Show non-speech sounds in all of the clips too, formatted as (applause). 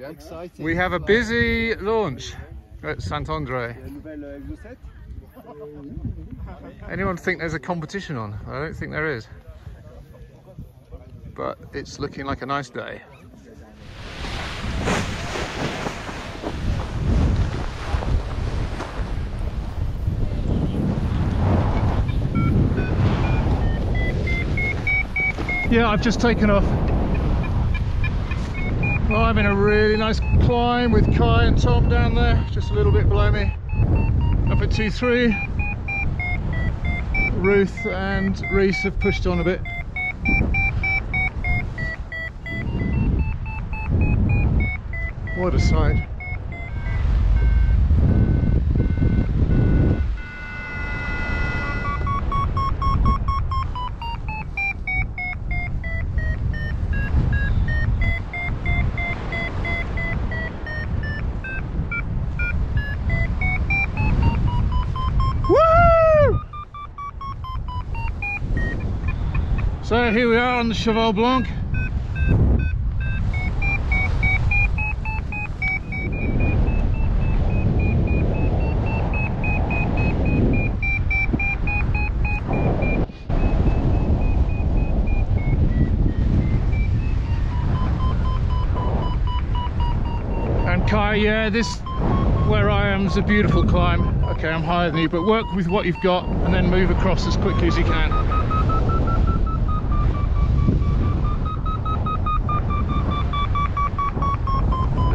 Exciting. We have a busy launch at Saint-Andre. Anyone think there's a competition on? I don't think there is. But it's looking like a nice day. Yeah, I've just taken off. Well, I'm in a really nice climb with Kai and Tom down there, just a little bit below me. Up at 2-3. Ruth and Rhys have pushed on a bit. What a sight. Here we are on the Cheval Blanc. And Kai, yeah, this where I am is a beautiful climb. Okay, I'm higher than you, but work with what you've got and then move across as quickly as you can.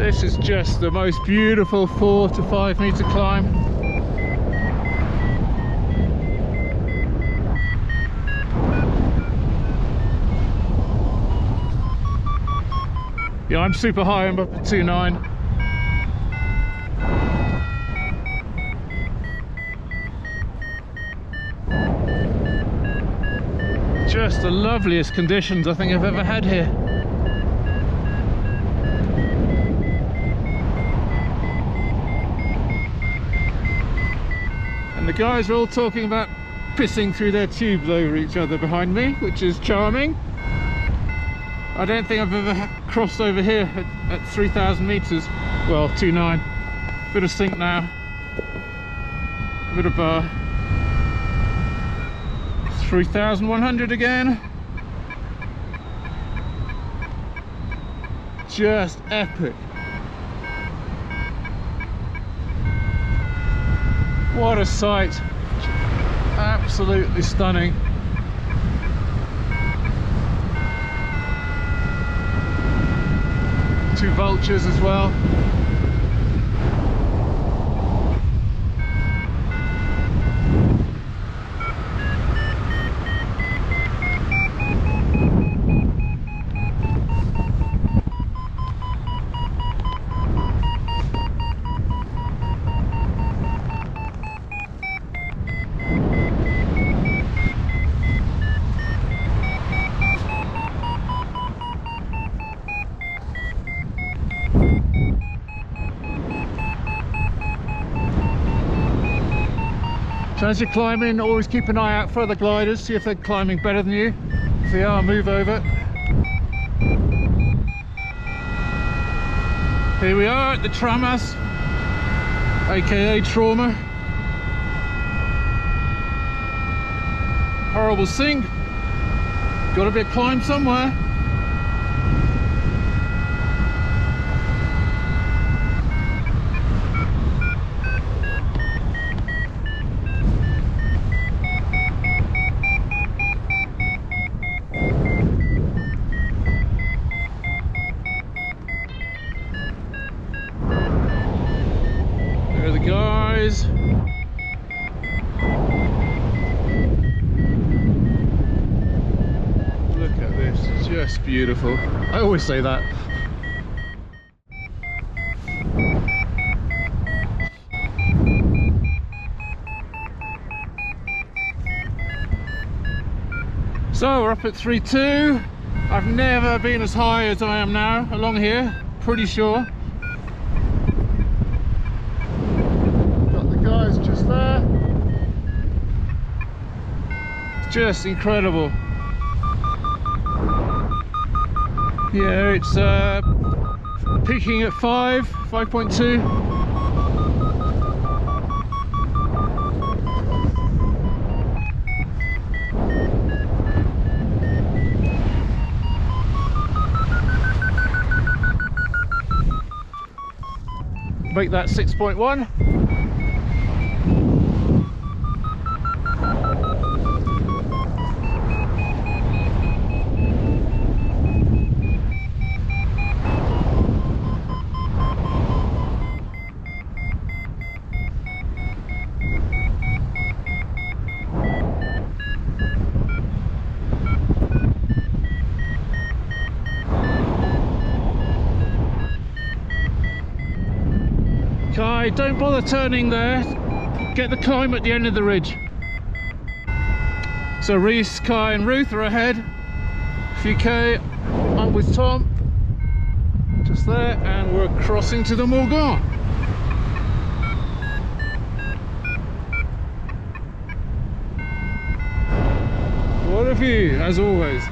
This is just the most beautiful four to five meter climb. Yeah, I'm super high, I'm up at 2.9. Just the loveliest conditions I think I've ever had here. And the guys are all talking about pissing through their tubes over each other behind me, which is charming. I don't think I've ever crossed over here at, at 3,000 meters. Well, 2.9. Bit of sink now. Bit of uh, bar. 3,100 again. Just epic. What a sight. Absolutely stunning. Two vultures as well. As you're climbing, always keep an eye out for other gliders, see if they're climbing better than you. If they are, move over. Here we are at the Tramas, aka Trauma. Horrible sink. Got to be a climb somewhere. There are the guys. Look at this, it's just beautiful. I always say that. So we're up at 3.2. I've never been as high as I am now along here, pretty sure. Got the guys just there. Just incredible. Yeah, it's uh, peaking at 5, 5.2. make that 6.1 Don't bother turning there. Get the climb at the end of the ridge. So Rhys, Kai and Ruth are ahead. few K up with Tom. Just there and we're crossing to the Morgon. What a view, as always.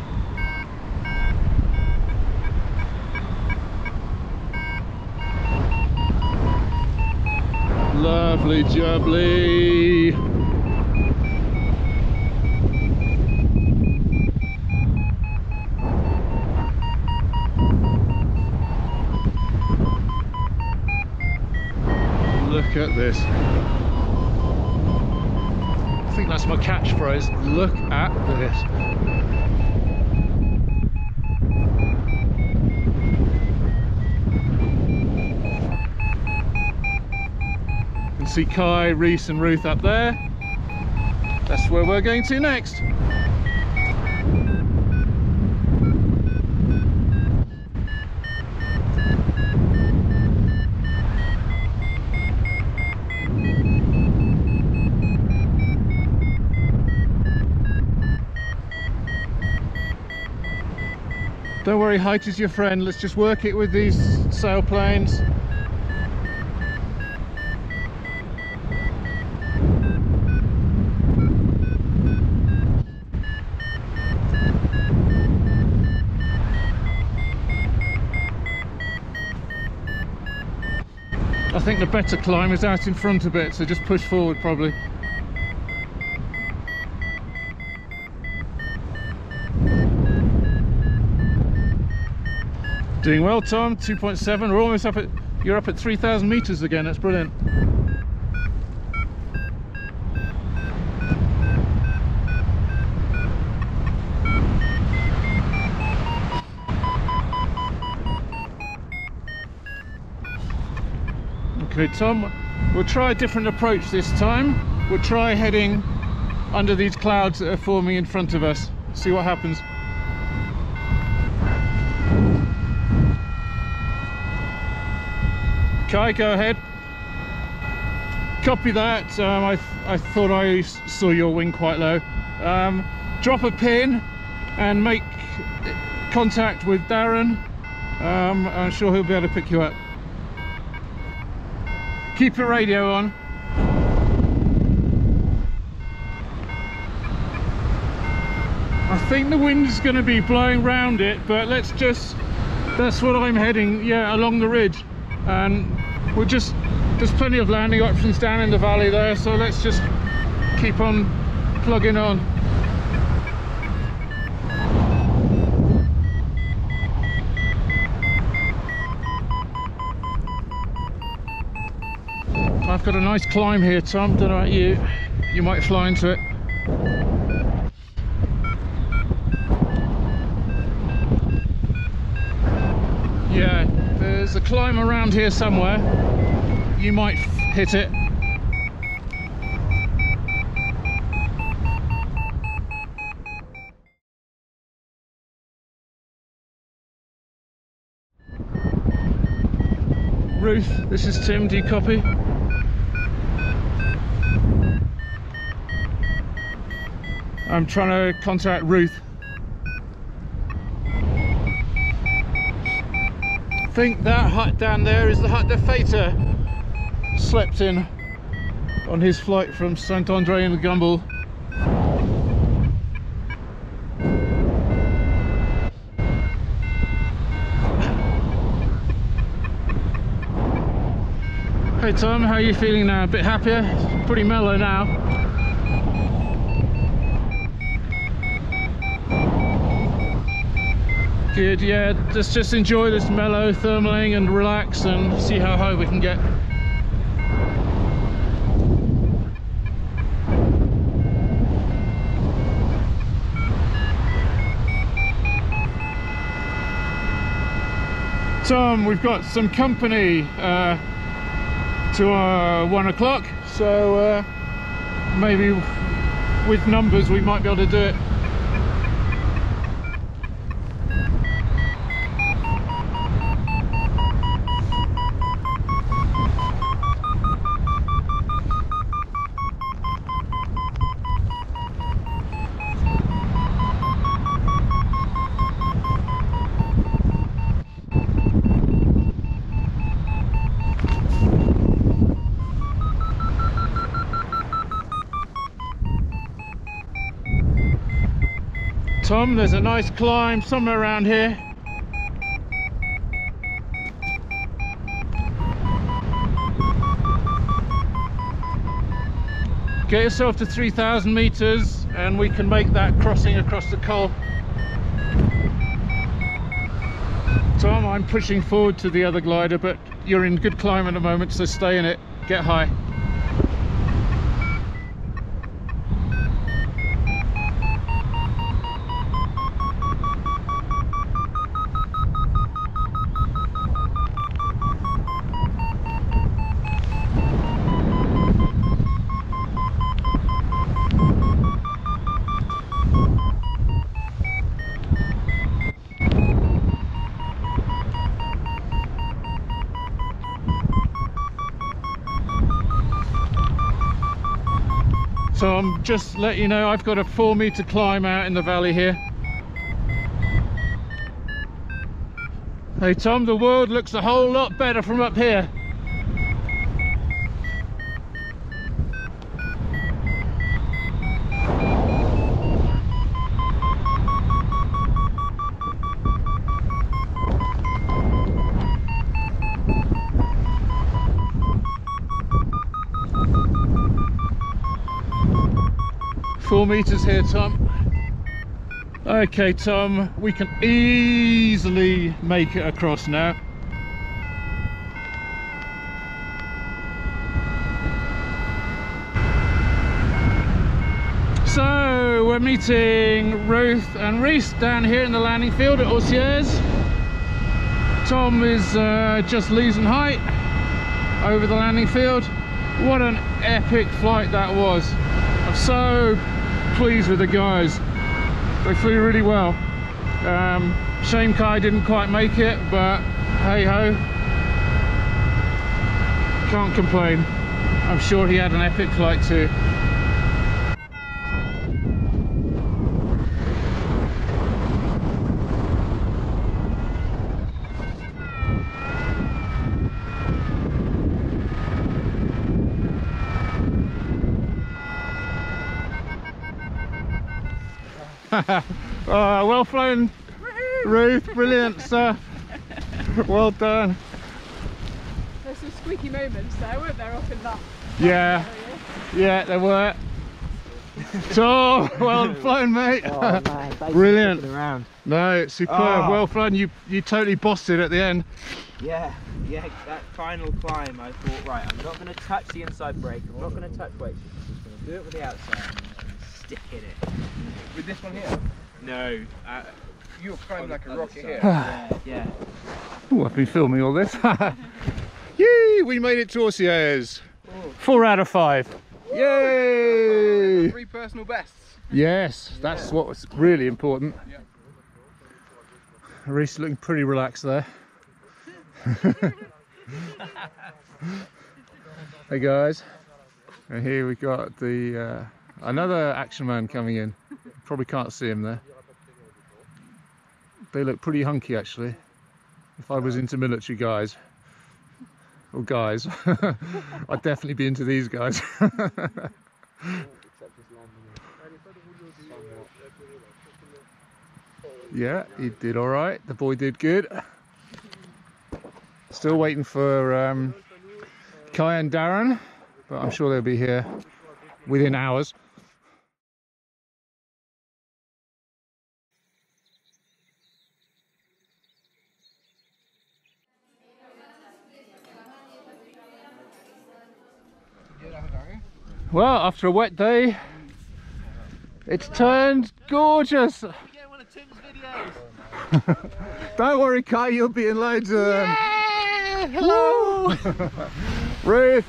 Lovely jubbly. Look at this. I think that's my catchphrase. Look at this. See Kai, Rhys and Ruth up there. That's where we're going to next. Don't worry, height is your friend. Let's just work it with these sailplanes. Think the better climb is out in front a bit, so just push forward probably. Doing well, Tom. 2.7. We're almost up at. You're up at 3,000 meters again. That's brilliant. Tom, we'll try a different approach this time. We'll try heading under these clouds that are forming in front of us. See what happens. Kai, go ahead. Copy that. Um, I, th I thought I saw your wing quite low. Um, drop a pin and make contact with Darren. Um, I'm sure he'll be able to pick you up. Keep your radio on. I think the wind's going to be blowing round it, but let's just, that's what I'm heading, yeah, along the ridge. And we're just, there's plenty of landing options down in the valley there, so let's just keep on plugging on. I've got a nice climb here, Tom. Don't know about you. You might fly into it. Yeah, there's a climb around here somewhere. You might hit it. Ruth, this is Tim, do you copy? I'm trying to contact Ruth. I think that hut down there is the hut that Fater slept in on his flight from Saint Andre the Gumbel. Hey Tom, how are you feeling now? A bit happier? Pretty mellow now. Good, yeah, just just enjoy this mellow thermaling and relax and see how high we can get. Tom, we've got some company uh, to uh, one o'clock, so uh, maybe with numbers we might be able to do it. Tom, there's a nice climb somewhere around here. Get yourself to 3,000 meters and we can make that crossing across the Col. Tom, I'm pushing forward to the other glider, but you're in good climb at the moment, so stay in it, get high. I'm just let you know I've got a four meter climb out in the valley here. Hey Tom, the world looks a whole lot better from up here. Meters here, Tom. Okay, Tom, we can easily make it across now. So, we're meeting Ruth and Rhys down here in the landing field at Orcières. Tom is uh, just losing height over the landing field. What an epic flight that was. I'm so pleased with the guys. They flew really well. Um, shame Kai didn't quite make it, but hey ho. Can't complain. I'm sure he had an epic flight too. (laughs) oh, well flown, Ruth. Brilliant stuff. well done. There's some squeaky moments there, weren't there, up in that? Yeah, yeah, there were. So well (laughs) flown, mate. Oh man, (laughs) thanks for Brilliant. sticking around. No, superb. Oh. Well flown. You you totally bossed it at the end. Yeah, yeah, that final climb, I thought, right, I'm not going to touch the inside brake, I'm not going to touch weights, I'm just going to do it with the outside and stick in it. With this one here, No, uh, you're climbing like a rocket here. (sighs) yeah, yeah. Oh, I've been filming all this. (laughs) Yay! We made it to Orcières. Four out of five. Yay! Three personal bests. Yes, that's what was really important. Yeah. Rhys looking pretty relaxed there. (laughs) hey guys, and here we got the uh, another action man coming in. Probably can't see him there. They look pretty hunky actually. If I was into military guys or guys, (laughs) I'd definitely be into these guys. (laughs) Yeah, he did all right. The boy did good. Still waiting for um, Kai and Darren, but I'm sure they'll be here within hours. Well, after a wet day, it's turned gorgeous. one of Tim's videos. (laughs) Don't worry, Kai, you'll be in loads of them. Hello. (laughs) Ruth.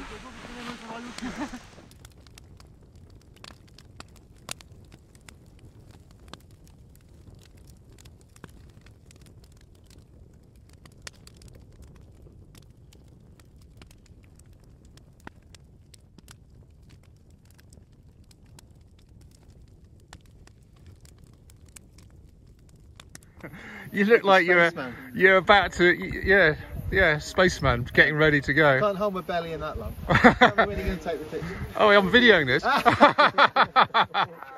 You look like you're Spaceman. you're about to yeah yeah spaceman getting ready to go. Can't hold my belly in that long. When you're going to take the picture. Oh, I'm videoing this. (laughs)